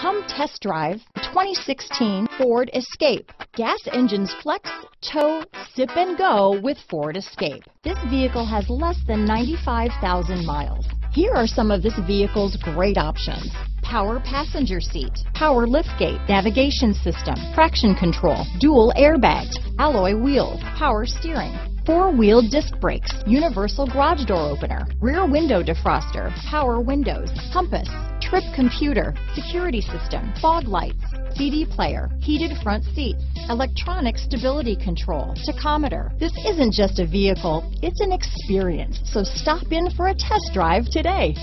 Come test drive 2016 Ford Escape. Gas engines flex, tow, sip and go with Ford Escape. This vehicle has less than 95,000 miles. Here are some of this vehicle's great options. Power passenger seat, power liftgate, navigation system, traction control, dual airbags, alloy wheels, power steering, four-wheel disc brakes, universal garage door opener, rear window defroster, power windows, compass, trip computer, security system, fog lights, CD player, heated front seats, electronic stability control, tachometer. This isn't just a vehicle, it's an experience. So stop in for a test drive today.